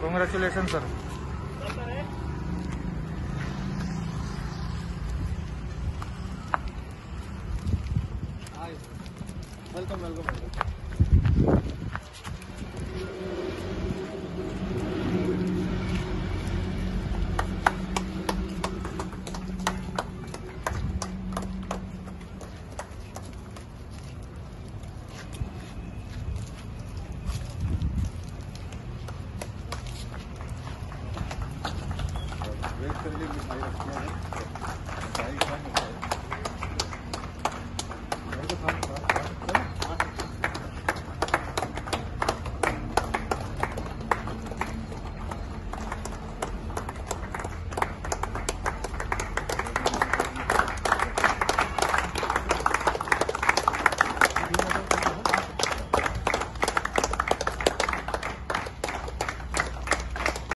Congratulations, sir. Hi. Welcome, welcome. Wait कर लेंगे भाई रखना है